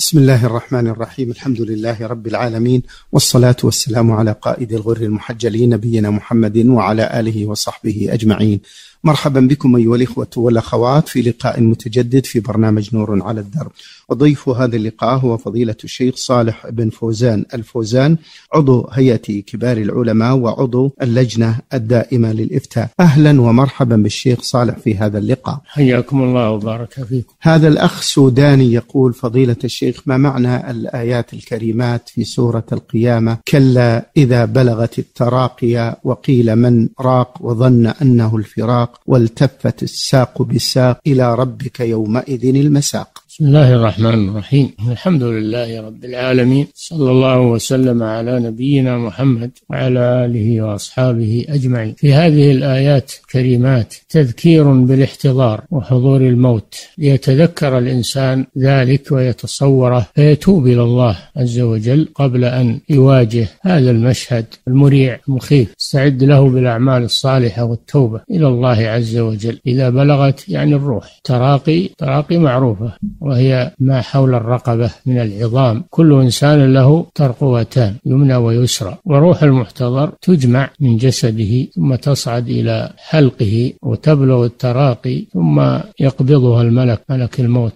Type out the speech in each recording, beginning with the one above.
بسم الله الرحمن الرحيم الحمد لله رب العالمين والصلاة والسلام على قائد الغر المحجلين نبينا محمد وعلى آله وصحبه أجمعين مرحبا بكم أيها الإخوة والأخوات في لقاء متجدد في برنامج نور على الدرب وضيف هذا اللقاء هو فضيلة الشيخ صالح بن فوزان الفوزان عضو هيئة كبار العلماء وعضو اللجنة الدائمة للإفتاء أهلا ومرحبا بالشيخ صالح في هذا اللقاء حياكم الله وبارك فيكم هذا الأخ سوداني يقول فضيلة الشيخ ما معنى الآيات الكريمات في سورة القيامة؟ كلا إذا بلغت التراقي وقيل من راق وظن أنه الفراق والتفت الساق بالساق إلى ربك يومئذ المساق. بسم الله الرحمن الرحيم. الحمد لله رب العالمين. صلى الله وسلم على نبينا محمد وعلى آله وأصحابه أجمعين. في هذه الآيات الكريمات تذكير بالاحتضار وحضور الموت. ليتذكر الإنسان ذلك ويتصوره فيتوب إلى الله عز وجل قبل أن يواجه هذا المشهد المريع المخيف. استعد له بالأعمال الصالحة والتوبة إلى الله عز وجل. إذا بلغت يعني الروح. تراقي تراقي معروفة. وهي ما حول الرقبة من العظام. كل إنسان له ترقوتان يمنى ويسرى. وروح المحتضر تجمع من جسده ثم تصعد إلى حلقه وتبلغ التراقي ثم يقبضها الملك ملك الموت.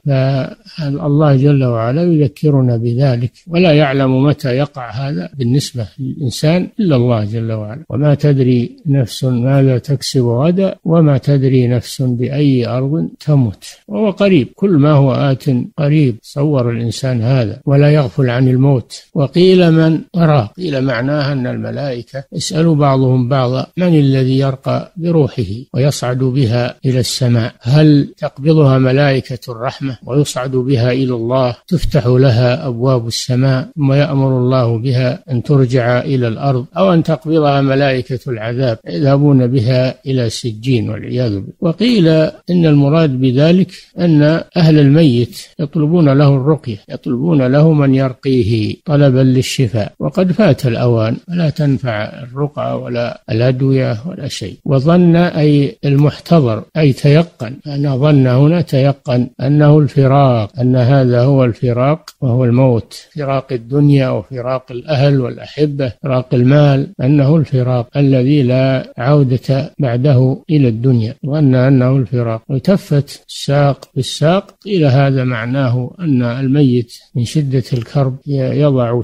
فالله جل وعلا يذكرنا بذلك. ولا يعلم متى يقع هذا بالنسبة للإنسان إلا الله جل وعلا. وما تدري نفس ماذا تكسب غدا وما تدري نفس بأي أرض تموت. وهو قريب. كل ما هو قريب صور الإنسان هذا ولا يغفل عن الموت. وقيل من أرى قيل معناها أن الملائكة يسأل بعضهم بعضا من الذي يرقى بروحه ويصعد بها إلى السماء؟ هل تقبضها ملائكة الرحمة ويصعد بها إلى الله؟ تفتح لها أبواب السماء ثم يأمر الله بها أن ترجع إلى الأرض أو أن تقبضها ملائكة العذاب يذهبون بها إلى سجين والعياذ بالله. وقيل إن المراد بذلك أن أهل الميت يطلبون له الرقية يطلبون له من يرقيه طلبا للشفاء. وقد فات الأوان فلا تنفع الرقى ولا الأدوية ولا شيء. وظن أي المحتضر أي تيقن أنا ظن هنا تيقن أنه الفراق أن هذا هو الفراق وهو الموت. فراق الدنيا وفراق الأهل والأحبة فراق المال أنه الفراق الذي لا عودة بعده إلى الدنيا. ظن أنه الفراق. وتفت الساق بالساق قيل هذا معناه أن الميت من شدة الكرب يضع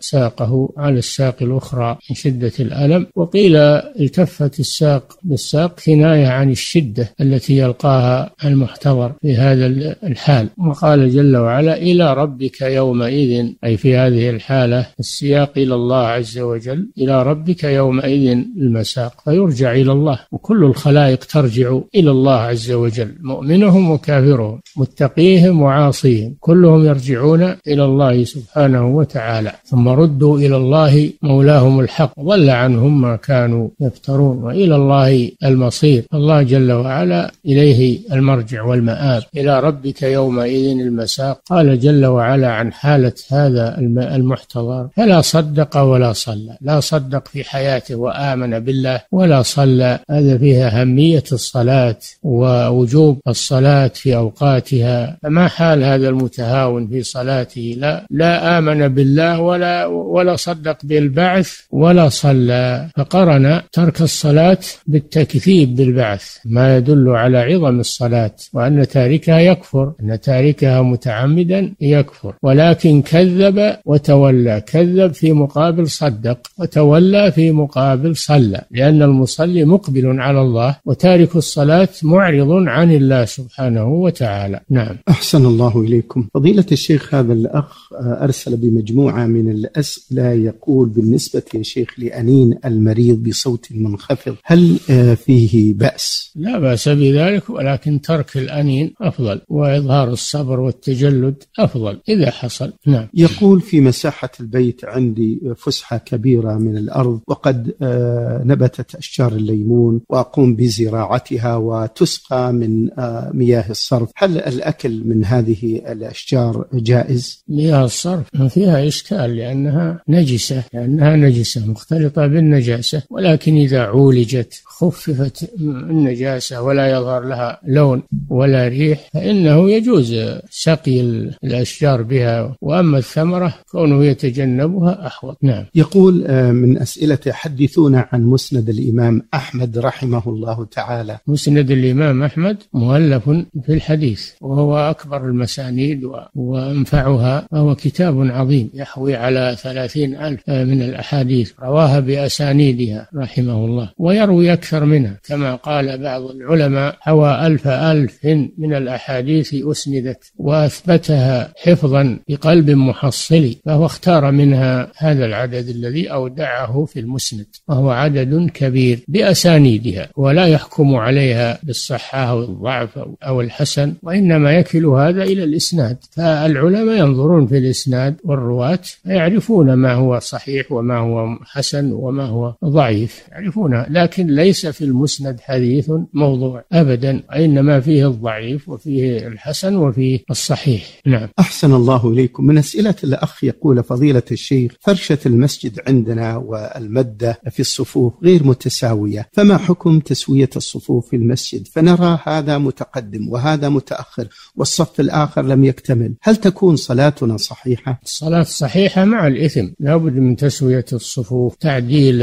ساقه على الساق الأخرى من شدة الألم وقيل التفت الساق بالساق كناية عن الشدة التي يلقاها المحتضر في هذا الحال. وقال جل وعلا إلى ربك يومئذ أي في هذه الحالة السياق إلى الله عز وجل. إلى ربك يومئذ المساق فيرجع إلى الله. وكل الخلائق ترجع إلى الله عز وجل مؤمنهم وكافرهم. متقيهم وعاصيهم كلهم يرجعون إلى الله سبحانه وتعالى. ثم ردوا إلى الله مولاهم الحق. ضل عنهم ما كانوا يفترون. وإلى الله المصير. الله جل وعلا إليه المرجع والمآب. إلى ربك يومئذ المساق. قال جل وعلا عن حالة هذا المحتضر. فلا صدق ولا صلى. لا صدق في حياته وآمن بالله. ولا صلى. هذا فيها أهمية الصلاة ووجوب الصلاة في أوقاتها. فما حال هذا المتهاون في صلاته؟ لا لا آمن بالله ولا ولا صدق بالبعث ولا صلى. فقرن ترك الصلاة بالتكذيب بالبعث ما يدل على عظم الصلاة وأن تاركها يكفر أن تاركها متعمدا يكفر. ولكن كذب وتولى كذب في مقابل صدق وتولى في مقابل صلى لأن المصلي مقبل على الله وتارك الصلاة معرض عن الله سبحانه وتعالى. نعم. أحسن أحسن الله إليكم. فضيلة الشيخ هذا الأخ أرسل بمجموعة من الأسئلة يقول بالنسبة يا شيخ لأنين المريض بصوت منخفض هل آه، فيه بأس؟ لا بأس بذلك ولكن ترك الأنين أفضل وإظهار الصبر والتجلد أفضل إذا حصل. نعم. يقول في مساحة البيت عندي فسحة كبيرة من الأرض وقد آه، نبتت أشجار الليمون وأقوم بزراعتها وتسقى من آه، مياه الصرف. هل الأكل من هذه الأشجار جائز؟ مياه الصرف فيها إشكال لأنها نجسة لأنها نجسة مختلطة بالنجاسة. ولكن إذا عولجت خففت النجاسة ولا يظهر لها لون ولا ريح فإنه يجوز سقي الأشجار بها. وأما الثمرة كونه يتجنبها أحوط. نعم. يقول آه، من أسئلته حدثونا عن مسند الإمام أحمد رحمه الله تعالى. مسند الإمام أحمد مؤلف في الحديث وهو أكبر المسانيد وأنفعها وهو كتاب عظيم يحوي على ثلاثين ألف من الأحاديث رواها بأسانيدها رحمه الله ويروي أكثر منها. كما قال بعض العلماء حوى ألف ألف من الأحاديث أسندت وأثبتها حفظا بقلب محصل فهو اختار منها هذا العدد الذي أودعه في المسند وهو عدد كبير بأسانيدها ولا يحكم عليها بالصحة أو الضعف أو الحسن وإنما يكل هذا إلى الإسناد. فالعلماء ينظرون في الإسناد والرواة يعرفون ما هو صحيح وما هو حسن وما هو ضعيف يعرفونه لكن ليس في المسند حديث موضوع أبدا إنما فيه الضعيف وفيه الحسن وفيه الصحيح. نعم. أحسن الله إليكم. من أسئلة الأخ يقول فضيلة الشيخ فرشة المسجد عندنا والمدة في الصفوف غير متساوية فما حكم تسوية الصفوف في المسجد؟ فنرى هذا متقدم وهذا متأخر والصف الآخر لم يكتمل. هل تكون صلاتنا صحيحة؟ الصلاة صحيحة مع الإثم. لابد من تسوية الصفوف تعديل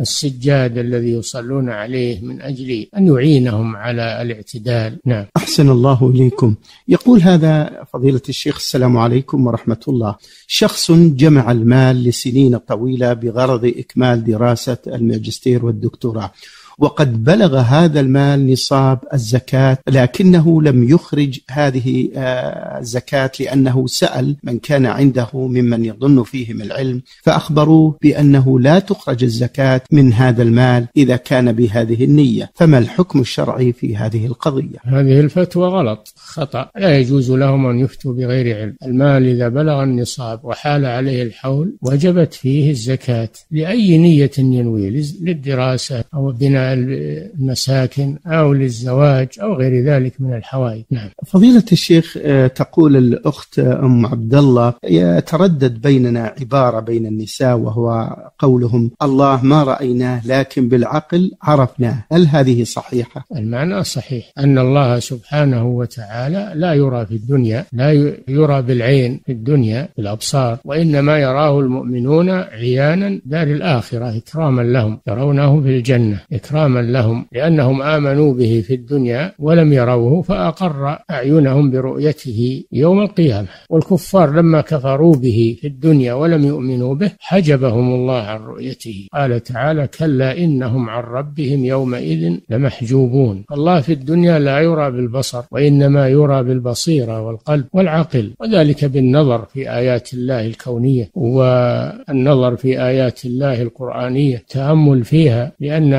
السجاد الذي يصلون عليه من أجل أن يعينهم على الاعتدال. نعم. أحسن الله إليكم. يقول هذا فضيلة الشيخ السلام عليكم ورحمة الله. شخص جمع المال لسنين طويلة بغرض إكمال دراسة الماجستير والدكتوراه. وقد بلغ هذا المال نصاب الزكاة لكنه لم يخرج هذه آه، الزكاة لأنه سأل من كان عنده ممن يظن فيهم العلم فأخبروه بأنه لا تخرج الزكاة من هذا المال إذا كان بهذه النية. فما الحكم الشرعي في هذه القضية؟ هذه الفتوى غلط خطأ. لا يجوز لهم أن يفتوا بغير علم. المال إذا بلغ النصاب وحال عليه الحول وجبت فيه الزكاة لأي نية ينوي للدراسة أو بناء المساكن أو للزواج أو غير ذلك من الحوائج. نعم. فضيلة الشيخ آه، تقول الأخت أم عبد الله يتردد بيننا عبارة بين النساء وهو قولهم الله ما رأيناه لكن بالعقل عرفناه. هل هذه صحيحة؟ المعنى صحيح أن الله سبحانه وتعالى لا يرى في الدنيا لا يرى بالعين في الدنيا بالأبصار وإنما يراه المؤمنون عيانا دار الآخرة إكراما لهم يرونه في الجنة إكراما إكراما لهم لأنهم آمنوا به في الدنيا ولم يروه فأقر أعينهم برؤيته يوم القيامة. والكفار لما كفروا به في الدنيا ولم يؤمنوا به حجبهم الله عن رؤيته. قال تعالى كلا إنهم عن ربهم يومئذ لمحجوبون. الله في الدنيا لا يرى بالبصر وإنما يرى بالبصيرة والقلب والعقل وذلك بالنظر في آيات الله الكونية والنظر في آيات الله القرآنية. تأمل فيها لأن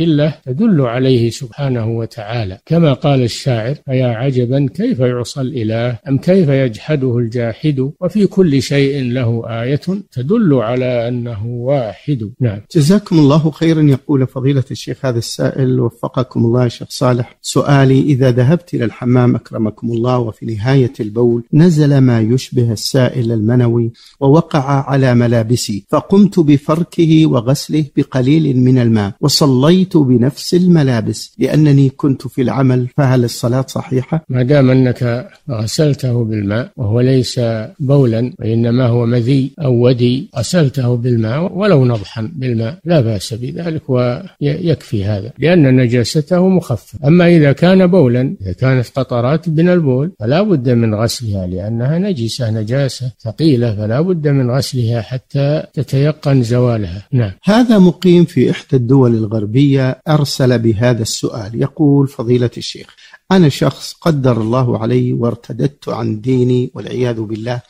الأدلة تدل عليه سبحانه وتعالى. كما قال الشاعر فيا عجبا كيف يعصى الإله؟ أم كيف يجحده الجاحد؟ وفي كل شيء له آية تدل على أنه واحد. نعم. جزاكم الله خيرا يقول فضيلة الشيخ هذا السائل وفقكم الله يا شيخ صالح. سؤالي إذا ذهبت إلى الحمام أكرمكم الله وفي نهاية البول نزل ما يشبه السائل المنوي ووقع على ملابسي فقمت بفركه وغسله بقليل من الماء وصليت صليت بنفس الملابس لأنني كنت في العمل فهل الصلاة صحيحة؟ ما دام أنك غسلته بالماء وهو ليس بولا وإنما هو مذي أو ودي غسلته بالماء ولو نضحا بالماء لا بأس بذلك ويكفي هذا لأن نجاسته مخففة. أما إذا كان بولا إذا كانت قطرات من البول فلا بد من غسلها لأنها نجسة نجاسة ثقيلة فلا بد من غسلها حتى تتيقن زوالها. نعم. هذا مقيم في إحدى الدول الغربية. أرسل بهذا السؤال. يقول فضيلة الشيخ أنا شخص قدر الله علي وارتددت عن ديني والعياذ بالله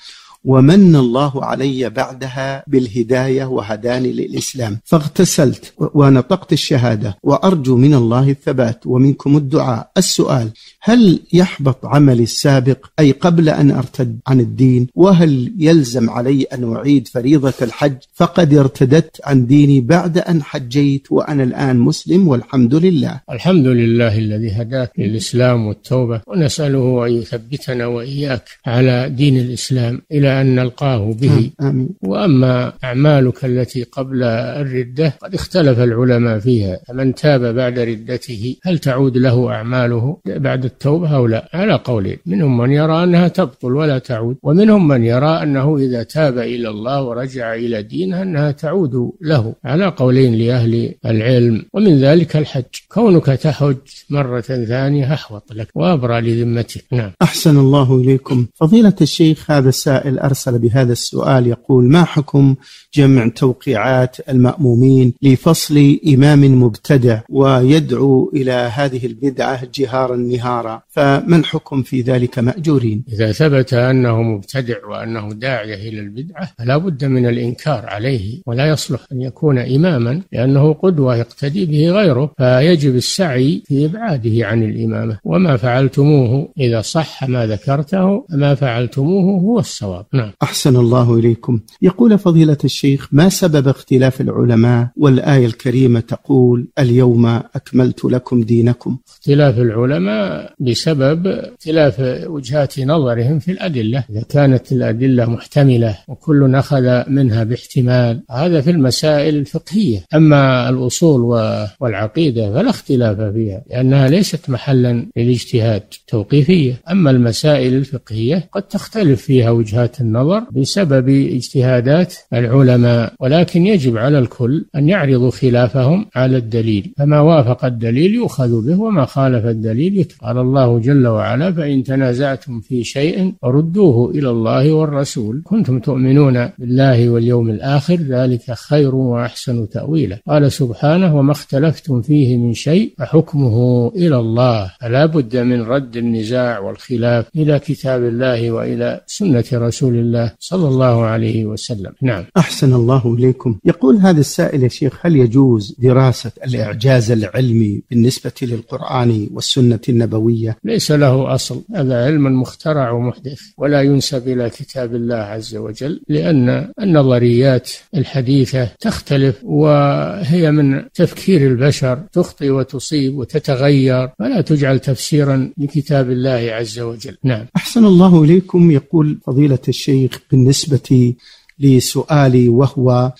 ومن الله علي بعدها بالهداية وهداني للإسلام. فاغتسلت ونطقت الشهادة وأرجو من الله الثبات ومنكم الدعاء. السؤال هل يحبط عملي السابق أي قبل أن أرتد عن الدين؟ وهل يلزم علي أن أعيد فريضة الحج؟ فقد ارتدت عن ديني بعد أن حجيت وأنا الآن مسلم والحمد لله. الحمد لله الذي هداك للإسلام والتوبة ونسأله أن يثبتنا وإياك على دين الإسلام إلى أن نلقاه به. آمين. وأما أعمالك التي قبل الردة قد اختلف العلماء فيها، فمن تاب بعد ردته هل تعود له أعماله بعد التوبة أو لا؟ على قولين منهم من يرى أنها تبطل ولا تعود. ومنهم من يرى أنه إذا تاب إلى الله ورجع إلى دينه أنها تعود له. على قولين لأهل العلم. ومن ذلك الحج. كونك تحج مرة ثانية أحوط لك. وأبرى لذمتك. نعم. أحسن الله إليكم. فضيلة الشيخ هذا السائل أرسل بهذا السؤال يقول ما حكم جمع توقيعات المأمومين لفصل إمام مبتدع ويدعو إلى هذه البدعة جهارا نهارا؟ فما الحكم في ذلك مأجورين؟ إذا ثبت أنه مبتدع وأنه داعية إلى البدعة فلا بد من الإنكار عليه ولا يصلح أن يكون إماما لأنه قدوة يقتدي به غيره فيجب السعي في إبعاده عن الإمامة. وما فعلتموه إذا صح ما ذكرته ما فعلتموه هو الصواب. نعم. أحسن الله إليكم. يقول فضيلة الشيخ ما سبب اختلاف العلماء والآية الكريمة تقول اليوم أكملت لكم دينكم اختلاف العلماء بسبب اختلاف وجهات نظرهم في الأدلة. إذا كانت الأدلة محتملة وكل أخذ منها باحتمال هذا في المسائل الفقهية. أما الأصول والعقيدة فلا اختلاف فيها لأنها ليست محلا للاجتهاد توقيفية أما المسائل الفقهية قد تختلف فيها وجهات النظر بسبب اجتهادات العلماء ولكن يجب على الكل أن يعرضوا خلافهم على الدليل. فما وافق الدليل يؤخذ به وما خالف الدليل يترك. قال الله جل وعلا فإن تنازعتم في شيء ردوه إلى الله والرسول. كنتم تؤمنون بالله واليوم الآخر ذلك خير وأحسن تأويلا. قال سبحانه وما اختلفتم فيه من شيء فحكمه إلى الله. فلا بد من رد النزاع والخلاف إلى كتاب الله وإلى سنة رسول الله صلى الله عليه وسلم. نعم. أحسن الله إليكم. يقول هذا السائل يا شيخ هل يجوز دراسة الإعجاز العلمي بالنسبة للقرآن والسنة النبوية؟ ليس له أصل. هذا علم مخترع ومحدث ولا ينسب إلى كتاب الله عز وجل لأن النظريات الحديثة تختلف وهي من تفكير البشر تخطئ وتصيب وتتغير فلا تجعل تفسيرا لكتاب الله عز وجل. نعم. أحسن الله إليكم. يقول فضيلة الشيخ بالنسبة لسؤالي وهو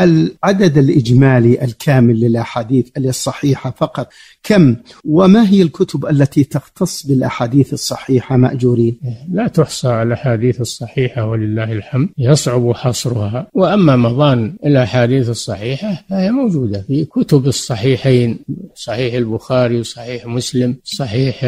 العدد الإجمالي الكامل للأحاديث الصحيحة فقط. كم؟ وما هي الكتب التي تختص بالأحاديث الصحيحة مأجورين؟ لا تحصى الأحاديث الصحيحة ولله الحمد يصعب حصرها. وأما مضان الأحاديث الصحيحة فهي موجودة في كتب الصحيحين صحيح البخاري وصحيح مسلم صحيح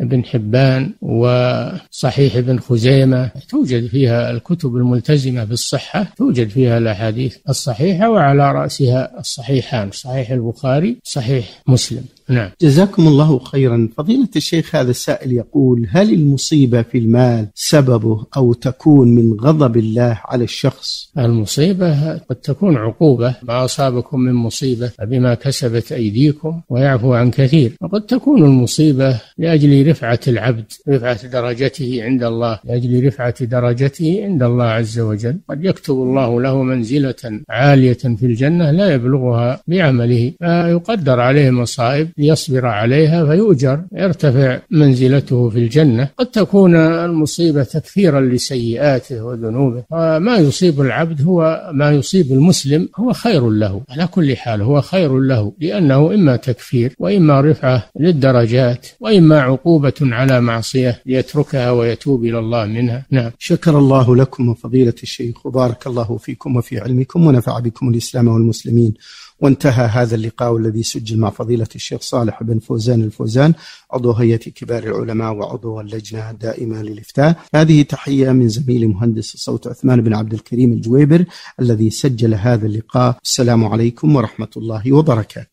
ابن حبان وصحيح ابن خزيمة. توجد فيها الكتب الملتزمة بالصحة توجد فيها الأحاديث الصحيحة وعلى رأسها الصحيحان صحيح البخاري صحيح مسلم. نعم. جزاكم الله خيرا. فضيلة الشيخ هذا السائل يقول هل المصيبة في المال سببه أو تكون من غضب الله على الشخص؟ المصيبة قد تكون عقوبة. ما أصابكم من مصيبة بما كسبت أيديكم ويعفو عن كثير. وقد تكون المصيبة لأجل رفعة العبد رفعة درجته عند الله. لأجل رفعة درجته عند الله عز وجل. قد يكتب الله له منزلة عالية في الجنة لا يبلغها بعمله. فيقدر عليه مصائب ليصبر عليها فيؤجر يرتفع منزلته في الجنة. قد تكون المصيبة تكفيرا لسيئاته وذنوبه وما يصيب العبد هو ما يصيب المسلم هو خير له. على كل حال هو خير له لأنه إما تكفير وإما رفعة للدرجات وإما عقوبة على معصية ليتركها ويتوب إلى الله منها. نعم. شكر الله لكم وفضيلة الشيخ وبارك الله فيكم وفي علمكم ونفع بكم الإسلام والمسلمين. وانتهى هذا اللقاء الذي سجل مع فضيلة الشيخ صالح بن فوزان الفوزان عضو هيئة كبار العلماء وعضو اللجنة الدائمة للإفتاء. هذه تحية من زميلي مهندس الصوت عثمان بن عبد الكريم الجويبر الذي سجل هذا اللقاء. السلام عليكم ورحمة الله وبركاته.